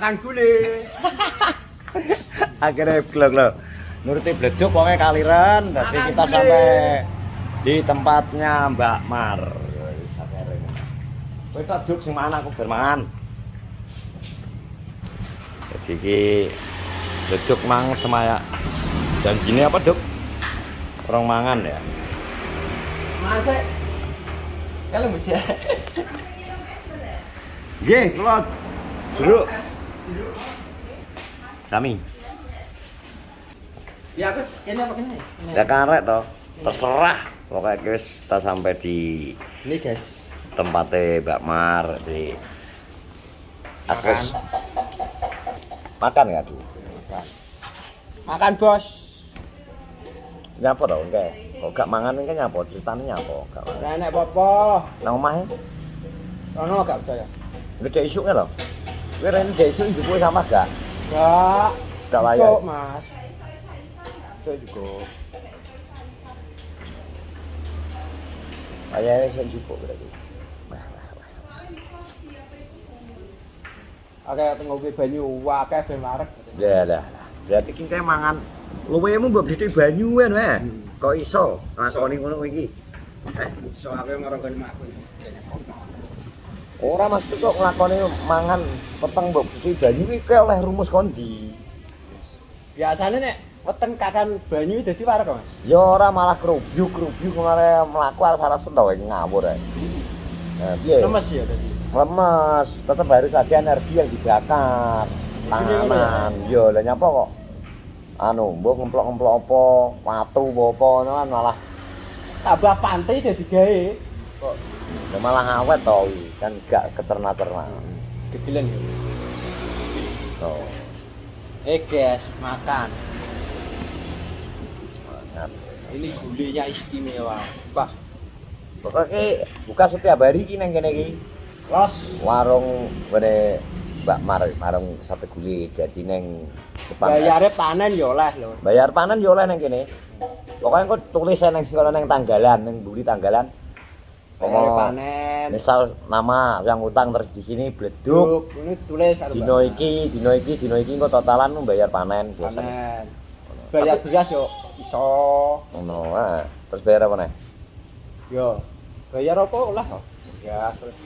makan gule. Akhirnya blok lo. Nuruti bleduk pokoknya kaliran. Makan kita gule. sampai di tempatnya Mbak Mar. Wis, akhirnya. Kowe tak duk sing mana aku bermangan. Jadi iki bleduk mang semaya. Janjine apa, Duk? Orang mangan ya. Masih. Kalau meja. Nggih, kula jeruk. Kami. Ya aku kene apa kene? Ya karek toh. Terserah. Pokoknya guys, kita sampai di Ini guys. tempatnya Mbak Mar di Agus. Makan ya, Duh. Makan bos. Nyapa dong, enggak? Kok gak mangan ini nyapa? Ceritanya nyapa? Gak. Ora enek apa-apa. Nang omahnya? Ono gak percaya. Udah isuknya loh. Kayak isuk ibu sama gak? Gak. Gak layak. Mas. Juga. Kayaknya saya cukup berarti. Wah, wah, wah. Oke, tengok banyu wakeh ben wareg. Ya dah. Berarti kita mangan luwemu mbok dithik banyu kan wae. Hmm. Kok iso lakoni ngono iki? Eh, So aku ngrongkon makku. Ora mesti kok nglakoni mangan peteng mbok dithik banyu iki kayak oleh rumus kondi. Biasanya nek weteng kakan banyu dadi wareg Mas. Ya ora malah kerubyuk-kerubyuk kemare mlaku arep-arep sendo wae ngawur ae. Nah, piye? Lemes ya tadi. Lemes, tetap harus ada energi yang dibakar. Tanganan, yo lah nyapa kok. Anu, mbok ngemplok-ngemplok apa, watu apa apa kan malah Tambah pantai dadi gawe. Kok ya malah awet wi. kan gak keterna-terna. gegelen ya. Oh. Eh guys, makan. Nah, Ini gulenya istimewa. Wah, Pokoknya buka setiap hari iki nang kene iki. los. Warung kene Mbak Mar, warung sate gule jadi neng depan. Bayare panen ya oleh lho. Bayar panen yo oleh nang kene. Pokoknya kok tulis nang sekolah nang tanggalan, nang buri tanggalan. Bayare Oh. panen. Misal nama yang utang terus di sini bleduk. Duk, ini tulis Dino iki, dino iki, dino iki engko totalan nu bayar panen biasanya. panen. Bayar beras yo iso. Ngono wae. Terus bayar apa nih? Yo. Bayar apa oleh kok? Beras terus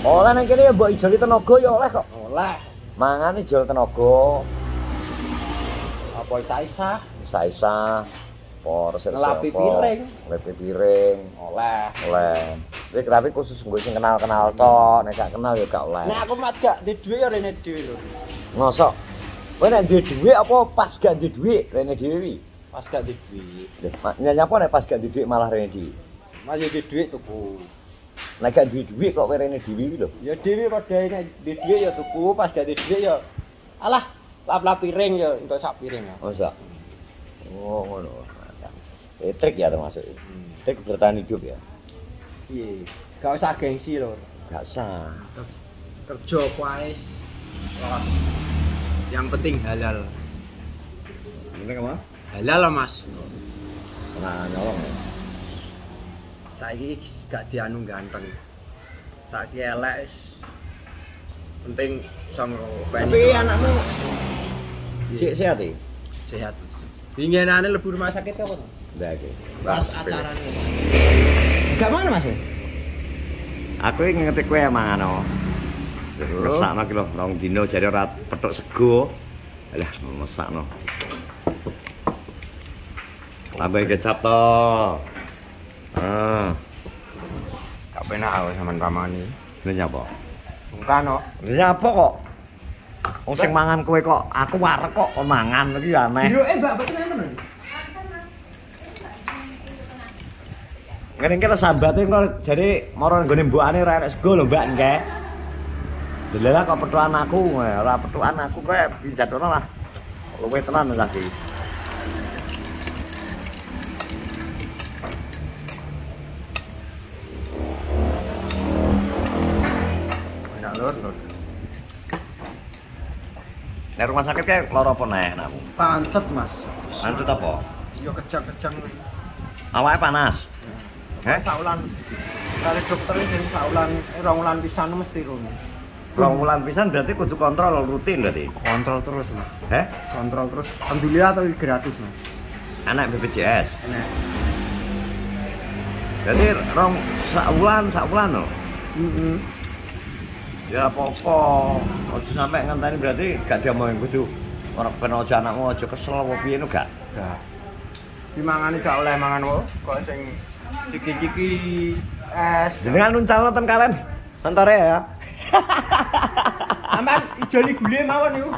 Oleh nang kene ya mbok ijoli tenaga ya oleh kok. oleh. Mangan ijol tenaga. Apa isa-isa? Isa-isa. Apa resep apa, piring. Ngelapi piring. Oleh. Oleh. Tapi tapi khusus gue sing kenal-kenal tok, nek gak kenal ya gak oleh. Nek aku mat gak di duwe ya rene dhewe lho. Ngosok. Kowe nek duwe dhuwit apa pas gak duwe dhuwit rene dhewe wi? Pas gak di duwe. Lho, ma- nyanyi apa nek pas gak duwe dhuwit malah rene dhewe? Mas di duwe tuku. Nek gak duwe dhuwit kok kowe rene dhewe wi lho. Ya dhewe padha nek di duwe ya tuku, pas gak di duwe ya alah lap-lap piring ya entuk sak piring ya. Masa? Oh, ngono. Eh, trik ya termasuk. Trik bertahan hidup ya. Piye? Gak usah gengsi lho. Gak usah. Kerja kuais. Yang penting halal. Ini apa? Halal lah, Mas. Nah, nyolong ya. Saiki gak dianu ganteng. Saiki elek. Penting ngrobeni. Tapi anakmu sik sehat ya? sehat. Dingenane lebu rumah sakit apa? Ndak iki. Pas acarane. Gak mana, Mas? Aku iki ngerti kowe mangan oh. Mesakno ki lho, rong dino jare ora petuk sego. Alah, mesakno. Tambah kecap to. Ah, Gak penak aku sampean ramani. ini nyapa? Bukan kok. Ini nyapa kok? Wong sing mangan kowe kok aku warek kok mangan iki aneh. eh Mbak, betul tenan. Ngene lho sambate kok jare moro nggone mbokane ora enek sego lho Mbak engke. Delah kok petukan aku, ora petukan aku kowe bijatono lah. Luwe tenan lagi. Enak lur, lur. Nek rumah sakit kayak loro apa neh namu? Pancet, Mas. Lanjut apa? Yo kejang-kejang. Awake panas. Eh, saulan. Kali dokter ini saulan, eh, rong wulan pisan mesti. Rong wulan pisan berarti kudu kontrol rutin berarti. Kontrol terus, Mas. Heh? Kontrol terus. Alhamdulillah tapi gratis, Mas. Anak BPJS. Nah. Jadi rong sak wulan sak wulan loh. Heeh. Ya apa-apa. Ojo sampe ngenteni berarti gak diomongin kudu ora ben aja anakmu aja kesel apa piye no gak. Gak. Dimangani gak oleh mangan wo. Kok sing ciki-ciki es. Jenengan nuncal nonton kalian. Antara ya. Sampeyan ijoli gule mawon niku.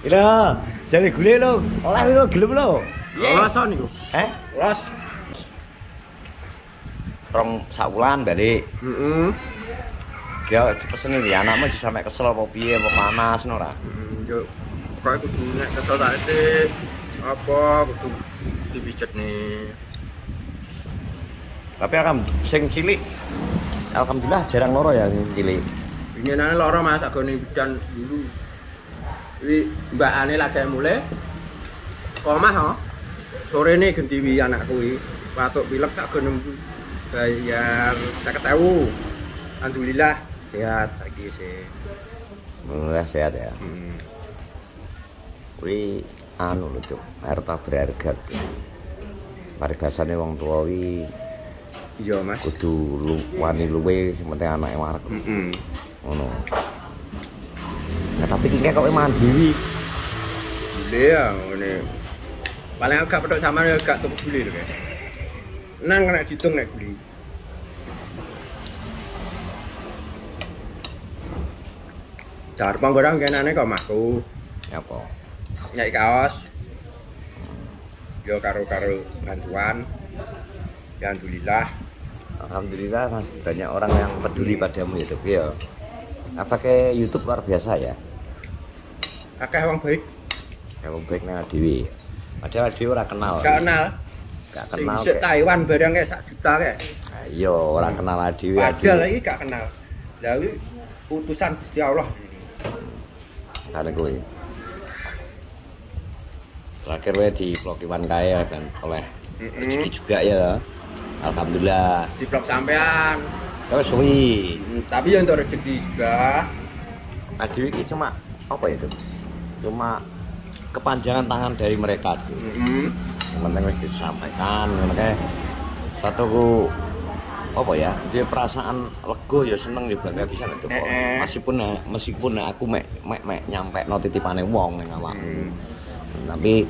Iya, jadi gule lo. Oleh lo gelem lo. Rasa niku. Eh? Ros. Rong sak wulan balik. Heeh. Ya dipeseni ya anakmu aja sampe kesel apa piye apa panas no ora. Yo pokoke kudu nek kesel saiki apa kudu dipijet nih. Tapi akam sing cilik alhamdulillah jarang loro ya sing cilik. Inginane lara Mas agone bidan dulu. Wi Mbak Ane lagi mulai. Komah ho. Sore ini ganti wi anakku wi. Patuk pilek tak gono bayar 50.000. Alhamdulillah sehat saiki sih. Alhamdulillah sehat ya. Hmm. Kuwi anu lho Cuk, harta berharga tuh. Paribasane wong tua wi Iya Mas. kudu lu wani luwe sing penting anake wareg Heeh. ngono. Nah, tapi iki kok mandiri. Bule ya ngene. Paling agak pedok sama gak tuku bule lho guys. Nang kena ditung nek bule. Jar panggoran kenane kok mahku. Apa? Nyai kaos. Yo karo-karo bantuan. Ya alhamdulillah. Alhamdulillah Mas, banyak orang yang peduli padamu ya Cuk ya. Apa ke YouTube luar biasa ya? Akeh wong baik, Yang baik nang dhewe. Padahal dhewe ora kenal. gak kenal. Gak kenal. kek. Taiwan barang kayak sak juta kayak. Iya, ora kenal dhewe. Padahal lagi gak kenal. Lah kuwi utusan Gusti Allah. Karena gue terakhir gue di Blok Iwan Kaya dan oleh Mm-mm. rezeki juga ya Alhamdulillah Di blok sampean. terus suwi Hmm, tapi ya untuk rezeki juga. nah Dewi ini cuma apa itu cuma kepanjangan tangan dari mereka tuh Heeh. Yang penting harus disampaikan makanya satu ku apa ya dia perasaan lego ya seneng ya bangga bisa itu kok Eh, eh. meskipun meskipun aku mek mek mek nyampe no titipane wong ning awakmu Hmm. tapi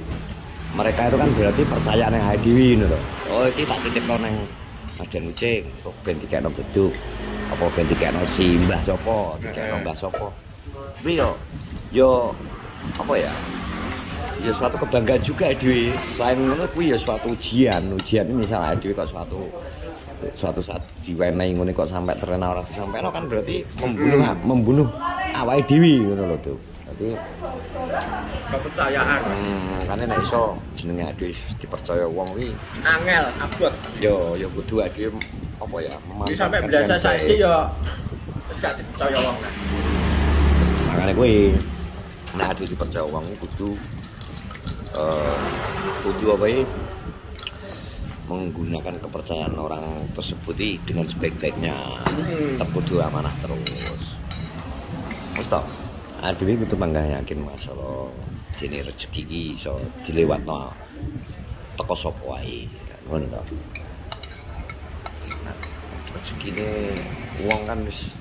mereka itu kan berarti percaya Hadiwi ngono lho. Oh iki tak titipno ning Mas Den Ucing, kok ben dikekno beduk. Apa ben dikekno si Mbah sapa, dikekno Heeh. Mbah sapa. Tapi yo yo apa ya? Ya suatu kebanggaan juga Hadiwi. Selain ngono kuwi ya suatu ujian. Ujian ini misalnya Hadiwi kok suatu suatu saat diwenehi ngene kok sampai terkenal ora disampaikan kan berarti membunuh membunuh awake dhewe ngono lho tuh. Jadi Kepercayaan. Hmm, kan nek iso jenenge ade dipercaya wong kuwi Angel abot. yo yo kudu ade apa ya Iki sampai baik. ya wis gak dipercaya wong lah. makane kuwi nek ade dipercaya wong kudu kudu apa ya menggunakan kepercayaan orang tersebut ini dengan sebaik-baiknya. Hmm. kudu amanah terus. Mustah Adewi kudu mangga yakin masalah dene rezeki iki iso dilewatno. Teko sapa wae? Ngono to Nah, rezekine wong kan wis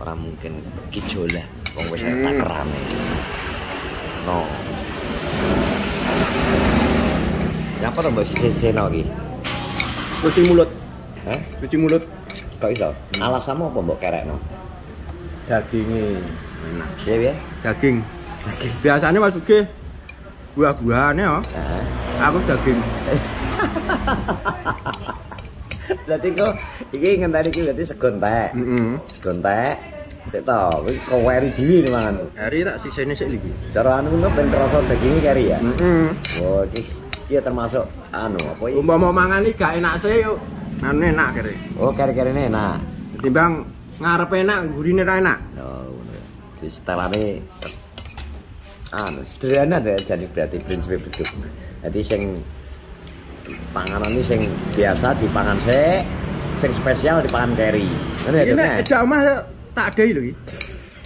ora mungkin kijolan wong wis Hmm. takerane no Nyapa to mbok sisih-sisihno iki? Cuci mulut, Hah? cuci mulut Kok iso? Alasanmu apa mbok kerekno? dagingnya enak. Iya, piye? Daging. Biasanya Mas Ugi buah-buahannya ya. Nah. Aku daging. Berarti kok iki ngenteni iki berarti segontek. Heeh. Segontek. Sik to, kuwi koweri dhewe nih mangan. Hari tak sisene sik iki. Cara anu kok ben dagingnya kari ya. Heeh. Oh, iki iki termasuk anu apa iki? Umpama mangan iki gak enak sih yuk. Anu enak kere. Oh, kari-karine enak. Ketimbang ngarep enak, gurine ra enak. Oh, ngono. Di setelane anu sederhana deh jadi berarti prinsip beduk. Jadi sing panganan ini sing biasa dipangan sik sing spesial dipangan ya, Ini nek ejak omah tak ada lho.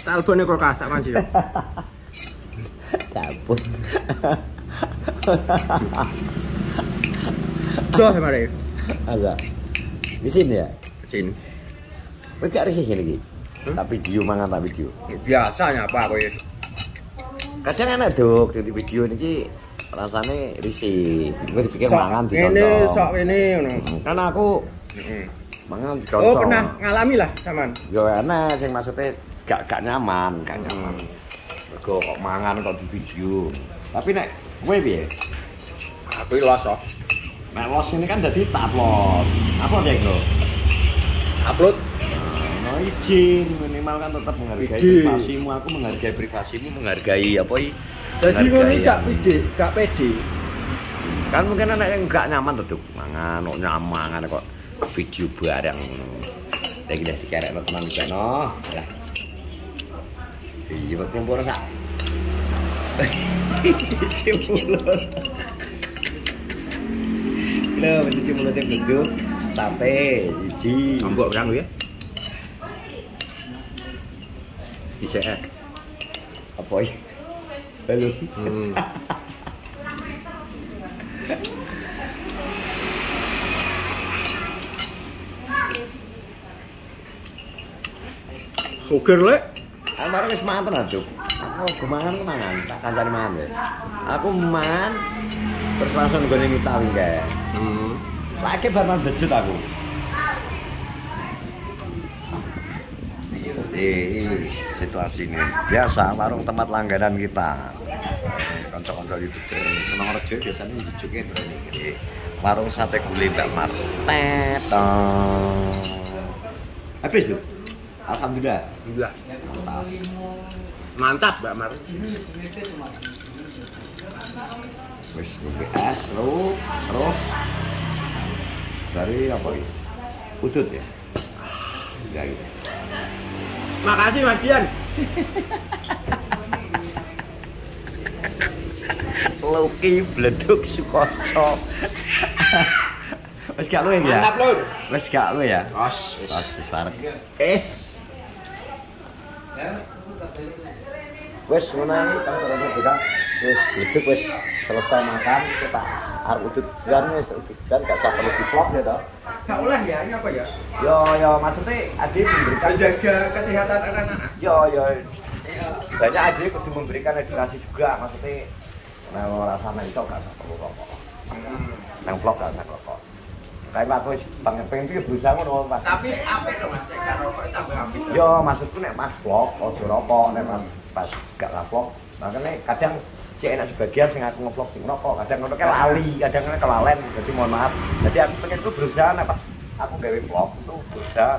Tak lebone kulkas tak manci. Dapur. Doh mari. Agak. Di sini ya. Sin. Kowe gak risih ngene iki. Hmm? Tak video mangan tak video. Biasanya apa kowe? Kadang enak dok, di video ini rasanya risih. Gue dipikir Sok mangan Ini ditonton. sok ini ngono. Kan aku Heeh. Mangan Oh, ditonton. pernah ngalami lah saman. Yo enak, sing maksudnya gak gak nyaman, gak nyaman. Mergo kok mangan kok di video. Tapi nek kowe piye? Aku los kok. Nek los ini kan jadi tak upload. Upload ya itu. Upload No izin minimal kan tetap menghargai privasimu. Aku menghargai privasimu, menghargai apa i? Jadi ngono gak pede, gak pede. kan mungkin anak yang nggak nyaman tuh mangan kok nyaman kok video bareng lagi dah dikerek lo teman juga no. Ya iya buat kelompok rasa cuci mulut. Lo mencuci mulutnya beduk sate iji Ambok kan ya. Bisa eh. apa ya? Lalu Hmm. Sugar lek. Amar wis manten aduh. Aku mangan ku mangan, tak kancani mangan wis. Aku mangan terus langsung gue ngitawi kae. Hmm. Lagi bar mangan bejut aku. Jadi situasi ini biasa warung tempat langganan kita. Konco-konco youtuber Menang Rejo biasanya jujuke ini. Warung sate gulai Mbak Mar. Tetong. Habis tuh. Alhamdulillah. Alhamdulillah. Mantap. Mantap, Mbak Mar. Wis ngombe es terus terus dari apa ini? Udut ya? Enggak gitu. Makasih Mas Dian. Loki bleduk sukoco. Wis gak luwe ya? Mantap, Lur. Wis gak luwe ya? Os. Pas bareng. Es. Wis ngono iki kan terus kita wis bleduk wis selesai makan kita arep udut kan wis udut kan gak usah perlu di-vlog ya toh. Gak oleh ya, ini apa ya? Yo yo maksudnya Adi memberikan Menjaga kesehatan anak-anak. Yo yo. Banyak aja kudu memberikan edukasi juga. Maksudnya nah rasanya itu gak usah perlu rokok. Nang vlog gak usah rokok kayak aku wis pengen pengen iki berusaha ngono mas Tapi apa dong Mas? Nek rokok itu tambah apik. yo maksudku nek pas vlog ojo rokok nek pas pas gak vlog makanya kadang cek enak sebagian sing aku ngevlog sing rokok kadang ngono kayak lali kadang kadang kelalen jadi mohon maaf jadi aku pengen tuh berusaha nek pas aku gawe vlog itu berusaha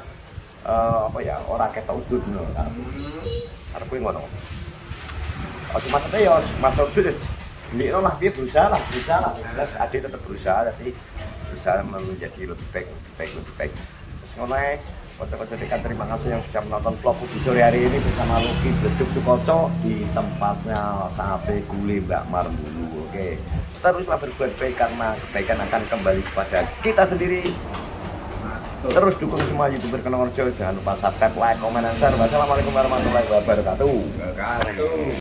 eh, apa ya ora ketok udut ngono Hmm. arep kuwi ngono. Oh, cuma maksudnya ya masuk terus. Ini lah dia berusaha lah, berusaha lah. Ade tetap berusaha, tapi berusaha menjadi lebih baik, lebih baik, lebih baik. Terus ae. Kocok-kocok dekat terima kasih yang sudah menonton vlog di sore hari ini bersama Luki Bleduk Sukoco di tempatnya Sate Gulai Mbak Marmulu. Oke, teruslah berbuat baik karena kebaikan akan kembali kepada kita sendiri. Terus dukung semua youtuber Kenongerjo, jangan lupa subscribe, like, komen, dan share. Wassalamualaikum warahmatullahi. Wabarakatuh.